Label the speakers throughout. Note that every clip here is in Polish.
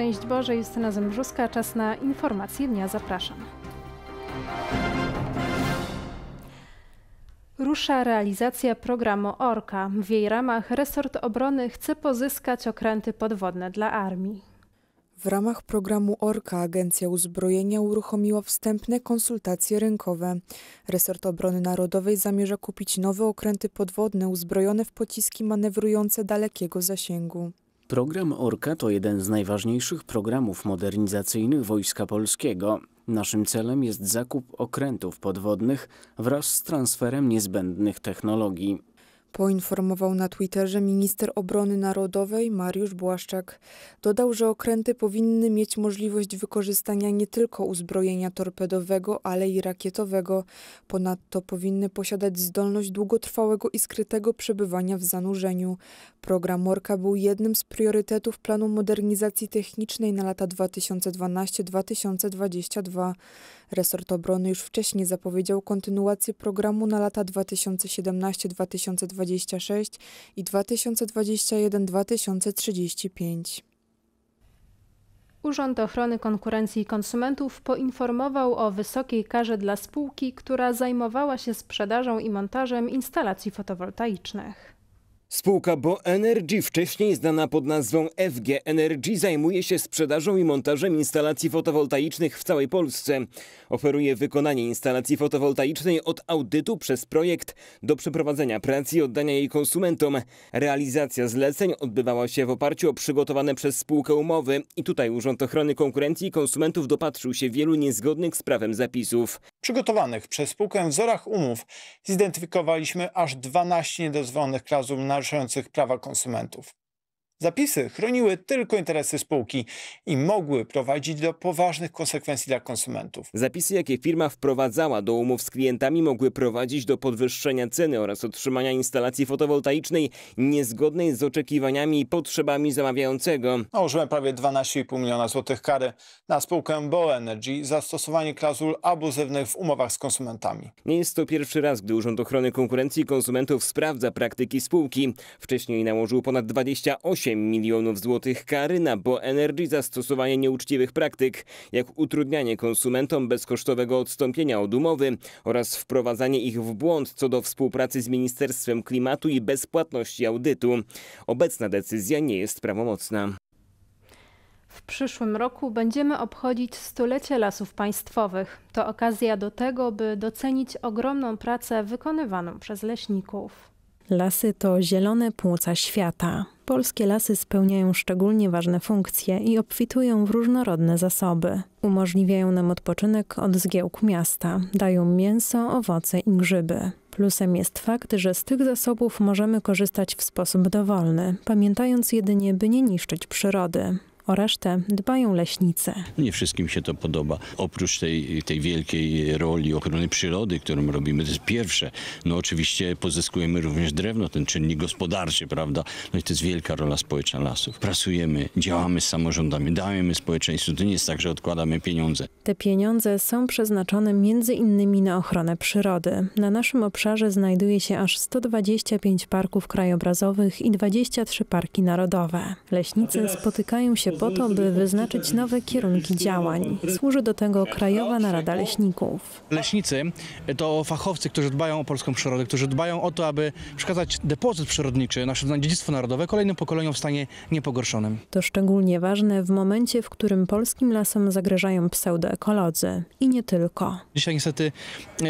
Speaker 1: Szczęść Boże, Justyna Zembrzuska. Czas na informacje dnia. Zapraszam. Rusza realizacja programu ORKA. W jej ramach resort obrony chce pozyskać okręty podwodne dla armii.
Speaker 2: W ramach programu ORKA Agencja Uzbrojenia uruchomiła wstępne konsultacje rynkowe. Resort Obrony Narodowej zamierza kupić nowe okręty podwodne uzbrojone w pociski manewrujące dalekiego zasięgu.
Speaker 3: Program Orka to jeden z najważniejszych programów modernizacyjnych Wojska Polskiego. Naszym celem jest zakup okrętów podwodnych wraz z transferem niezbędnych technologii.
Speaker 2: Poinformował na Twitterze minister obrony narodowej Mariusz Błaszczak. Dodał, że okręty powinny mieć możliwość wykorzystania nie tylko uzbrojenia torpedowego, ale i rakietowego. Ponadto powinny posiadać zdolność długotrwałego i skrytego przebywania w zanurzeniu. Program Orka był jednym z priorytetów planu modernizacji technicznej na lata 2012-2022. Resort obrony już wcześniej zapowiedział kontynuację programu na lata 2017-2026 i 2021-2035.
Speaker 1: Urząd Ochrony Konkurencji i Konsumentów poinformował o wysokiej karze dla spółki, która zajmowała się sprzedażą i montażem instalacji fotowoltaicznych.
Speaker 4: Spółka Bo Energy, wcześniej znana pod nazwą FG Energy, zajmuje się sprzedażą i montażem instalacji fotowoltaicznych w całej Polsce. Oferuje wykonanie instalacji fotowoltaicznej od audytu przez projekt do przeprowadzenia pracy i oddania jej konsumentom. Realizacja zleceń odbywała się w oparciu o przygotowane przez spółkę umowy i tutaj Urząd Ochrony Konkurencji i Konsumentów dopatrzył się wielu niezgodnych z prawem zapisów.
Speaker 5: Przygotowanych przez spółkę wzorach umów zidentyfikowaliśmy aż 12 niedozwolonych klauzul na naruszających prawa konsumentów. Zapisy chroniły tylko interesy spółki i mogły prowadzić do poważnych konsekwencji dla konsumentów.
Speaker 4: Zapisy, jakie firma wprowadzała do umów z klientami, mogły prowadzić do podwyższenia ceny oraz otrzymania instalacji fotowoltaicznej niezgodnej z oczekiwaniami i potrzebami zamawiającego.
Speaker 5: Nałożyłem prawie 12,5 miliona złotych kary na spółkę Bo Energy za stosowanie klauzul abuzywnych w umowach z konsumentami.
Speaker 4: Nie jest to pierwszy raz, gdy Urząd Ochrony Konkurencji i Konsumentów sprawdza praktyki spółki. Wcześniej nałożył ponad 28 8 milionów złotych kary na Bo Energy za stosowanie nieuczciwych praktyk, jak utrudnianie konsumentom bezkosztowego odstąpienia od umowy oraz wprowadzanie ich w błąd co do współpracy z Ministerstwem Klimatu i bezpłatności audytu. Obecna decyzja nie jest prawomocna.
Speaker 1: W przyszłym roku będziemy obchodzić stulecie lasów państwowych. To okazja do tego, by docenić ogromną pracę wykonywaną przez leśników.
Speaker 6: Lasy to zielone płuca świata. Polskie lasy spełniają szczególnie ważne funkcje i obfitują w różnorodne zasoby. Umożliwiają nam odpoczynek od zgiełk miasta, dają mięso, owoce i grzyby. Plusem jest fakt, że z tych zasobów możemy korzystać w sposób dowolny, pamiętając jedynie, by nie niszczyć przyrody o resztę dbają leśnicy.
Speaker 7: Nie wszystkim się to podoba. Oprócz tej, tej wielkiej roli ochrony przyrody, którą robimy, to jest pierwsze. No oczywiście pozyskujemy również drewno, ten czynnik gospodarczy, prawda? No i to jest wielka rola społeczna lasów. Pracujemy, działamy z samorządami, dajemy społeczeństwu. To nie jest tak, że odkładamy pieniądze.
Speaker 6: Te pieniądze są przeznaczone między innymi na ochronę przyrody. Na naszym obszarze znajduje się aż 125 parków krajobrazowych i 23 parki narodowe. Leśnicy spotykają się po to, by wyznaczyć nowe kierunki działań. Służy do tego Krajowa Narada Leśników.
Speaker 8: Leśnicy to fachowcy, którzy dbają o polską przyrodę, którzy dbają o to, aby przekazać depozyt przyrodniczy, nasze dziedzictwo narodowe kolejnym pokoleniom w stanie niepogorszonym.
Speaker 6: To szczególnie ważne w momencie, w którym polskim lasom zagrażają pseudoekolodzy. I nie tylko.
Speaker 8: Dzisiaj niestety e,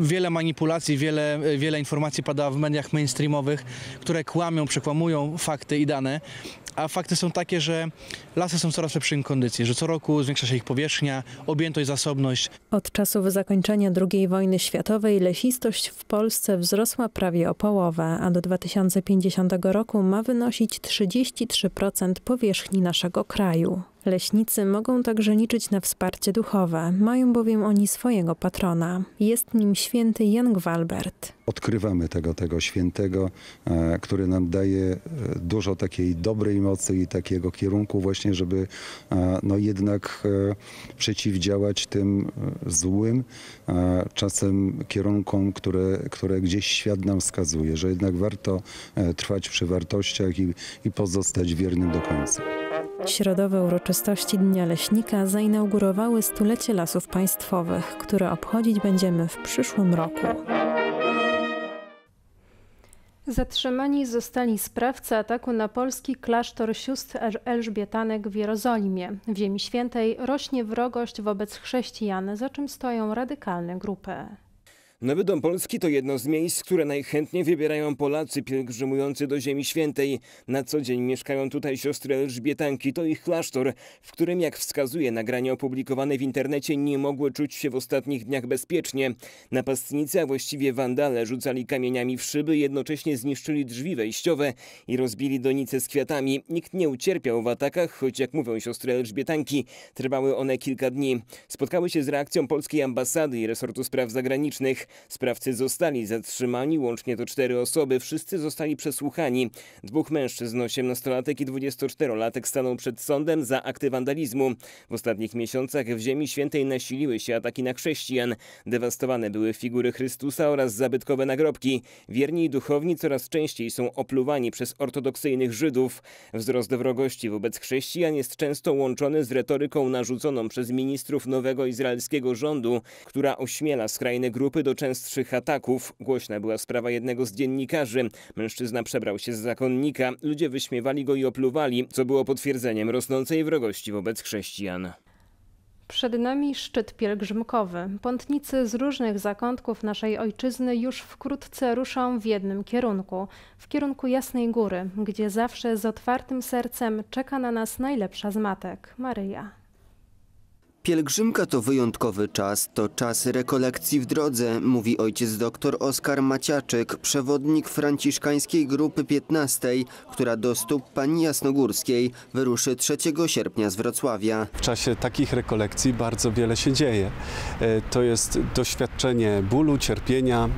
Speaker 8: wiele manipulacji, wiele, wiele informacji pada w mediach mainstreamowych, które kłamią, przekłamują fakty i dane a fakty są takie, że lasy są coraz w lepszej kondycji, że co roku zwiększa się ich powierzchnia, objętość, zasobność.
Speaker 6: Od czasów zakończenia II wojny światowej lesistość w Polsce wzrosła prawie o połowę, a do 2050 roku ma wynosić 33% powierzchni naszego kraju. Leśnicy mogą także liczyć na wsparcie duchowe, mają bowiem oni swojego patrona. Jest nim święty Jan Gwalbert.
Speaker 9: Odkrywamy tego, tego świętego, e, który nam daje e, dużo takiej dobrej mocy i takiego kierunku właśnie, żeby e, no jednak przeciwdziałać tym złym czasem kierunkom, które, które gdzieś świat nam wskazuje, że jednak warto trwać przy wartościach i, i pozostać wiernym do końca.
Speaker 6: Środowe uroczystości Dnia Leśnika zainaugurowały stulecie lasów państwowych, które obchodzić będziemy w przyszłym roku.
Speaker 1: Zatrzymani zostali sprawcy ataku na polski klasztor sióstr Elżbietanek w Jerozolimie. W Ziemi Świętej rośnie wrogość wobec chrześcijan, za czym stoją radykalne grupy.
Speaker 4: Nowy Dom Polski to jedno z miejsc, które najchętniej wybierają Polacy pielgrzymujący do Ziemi Świętej. Na co dzień mieszkają tutaj siostry Elżbietanki. To ich klasztor, w którym, jak wskazuje nagranie opublikowane w internecie, nie mogły czuć się w ostatnich dniach bezpiecznie. Napastnicy, a właściwie wandale, rzucali kamieniami w szyby, jednocześnie zniszczyli drzwi wejściowe i rozbili donice z kwiatami. Nikt nie ucierpiał w atakach, choć jak mówią siostry Elżbietanki, trwały one kilka dni. Spotkały się z reakcją polskiej ambasady i resortu spraw zagranicznych. Sprawcy zostali zatrzymani, łącznie to cztery osoby. Wszyscy zostali przesłuchani. Dwóch mężczyzn, 18-latek i 24-latek staną przed sądem za akty wandalizmu. W ostatnich miesiącach w Ziemi Świętej nasiliły się ataki na chrześcijan. Dewastowane były figury Chrystusa oraz zabytkowe nagrobki. Wierni i duchowni coraz częściej są opluwani przez ortodoksyjnych Żydów. Wzrost wrogości wobec chrześcijan jest często łączony z retoryką narzuconą przez ministrów nowego izraelskiego rządu, która ośmiela skrajne grupy do częstszych ataków. Głośna była sprawa jednego z dziennikarzy. Mężczyzna przebrał się z zakonnika, ludzie wyśmiewali go i opluwali, co było potwierdzeniem rosnącej wrogości wobec chrześcijan.
Speaker 1: Przed nami szczyt pielgrzymkowy. Pątnicy z różnych zakątków naszej ojczyzny już wkrótce ruszą w jednym kierunku w kierunku Jasnej Góry, gdzie zawsze z otwartym sercem czeka na nas najlepsza z matek Maryja.
Speaker 10: Pielgrzymka to wyjątkowy czas, to czas rekolekcji w drodze, mówi ojciec dr Oskar Maciaczek, przewodnik franciszkańskiej grupy 15, która do stóp Pani Jasnogórskiej wyruszy 3 sierpnia z Wrocławia.
Speaker 11: W czasie takich rekolekcji bardzo wiele się dzieje. E, to jest doświadczenie bólu, cierpienia,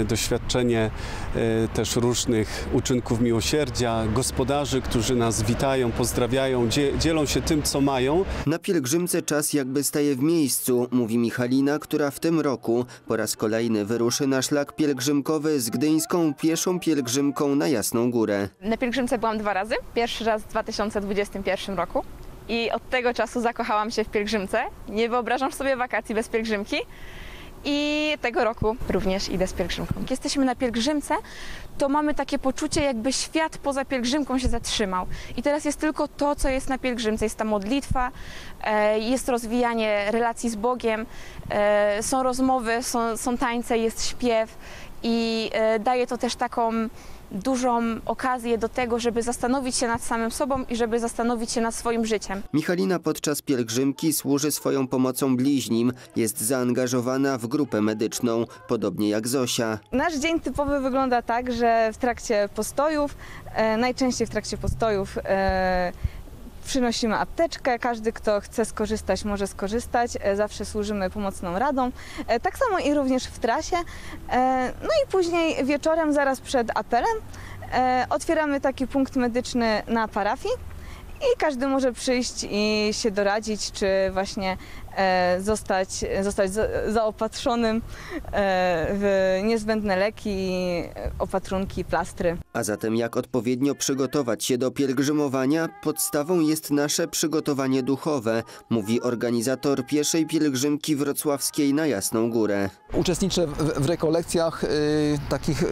Speaker 11: e, doświadczenie e, też różnych uczynków miłosierdzia, gospodarzy, którzy nas witają, pozdrawiają, dzielą się tym, co mają.
Speaker 10: Na pielgrzymce czas jak jakby staje w miejscu, mówi Michalina, która w tym roku po raz kolejny wyruszy na szlak pielgrzymkowy z gdyńską pieszą pielgrzymką na Jasną Górę.
Speaker 12: Na pielgrzymce byłam dwa razy. Pierwszy raz w 2021 roku i od tego czasu zakochałam się w pielgrzymce. Nie wyobrażam sobie wakacji bez pielgrzymki. I tego roku również idę z pielgrzymką. Jak jesteśmy na pielgrzymce, to mamy takie poczucie, jakby świat poza pielgrzymką się zatrzymał. I teraz jest tylko to, co jest na pielgrzymce. Jest ta modlitwa, e, jest rozwijanie relacji z Bogiem, e, są rozmowy, są, są tańce, jest śpiew i e, daje to też taką dużą okazję do tego, żeby zastanowić się nad samym sobą i żeby zastanowić się nad swoim życiem.
Speaker 10: Michalina podczas pielgrzymki służy swoją pomocą bliźnim. Jest zaangażowana w grupę medyczną, podobnie jak Zosia.
Speaker 12: Nasz dzień typowy wygląda tak, że w trakcie postojów, e, najczęściej w trakcie postojów e, Przynosimy apteczkę, każdy kto chce skorzystać może skorzystać, e, zawsze służymy pomocną radą. E, tak samo i również w trasie. E, no i później wieczorem, zaraz przed apelem, otwieramy taki punkt medyczny na parafii i każdy może przyjść i się doradzić, czy właśnie zostać, zostać zaopatrzonym e, w niezbędne leki, opatrunki, plastry.
Speaker 10: A zatem jak odpowiednio przygotować się do pielgrzymowania? Podstawą jest nasze przygotowanie duchowe, mówi organizator pieszej pielgrzymki wrocławskiej na Jasną Górę.
Speaker 13: Uczestniczę w, w rekolekcjach y, takich y,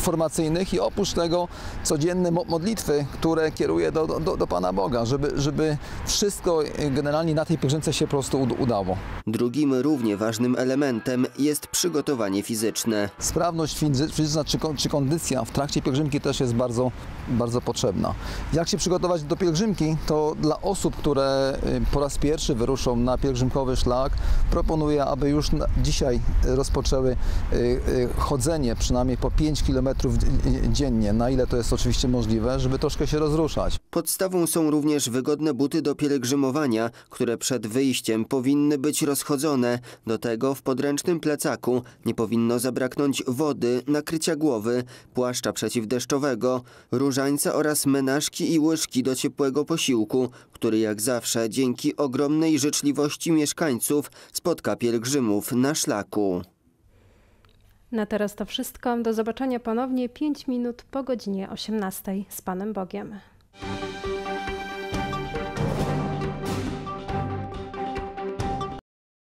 Speaker 13: formacyjnych i oprócz tego codzienne modlitwy, które kieruję do, do, do Pana Boga, żeby, żeby wszystko generalnie na tej pielgrzymce się po prostu prostu udało.
Speaker 10: Drugim równie ważnym elementem jest przygotowanie fizyczne.
Speaker 13: Sprawność fizyczna czy, czy kondycja w trakcie pielgrzymki też jest bardzo, bardzo potrzebna. Jak się przygotować do pielgrzymki, to dla osób, które y, po raz pierwszy wyruszą na pielgrzymkowy szlak, proponuję, aby już dzisiaj rozpoczęły y, y, chodzenie przynajmniej po 5 km dziennie, na ile to jest oczywiście możliwe, żeby troszkę się rozruszać.
Speaker 10: Podstawą są również wygodne buty do pielgrzymowania, które przed wyjściem powinny być rozchodzone. Do tego w podręcznym plecaku nie powinno zabraknąć wody, nakrycia głowy, płaszcza przeciwdeszczowego, różańca oraz menażki i łyżki do ciepłego posiłku, który jak zawsze dzięki ogromnej życzliwości mieszkańców spotka pielgrzymów na szlaku.
Speaker 1: Na teraz to wszystko. Do zobaczenia ponownie 5 minut po godzinie 18 z Panem Bogiem.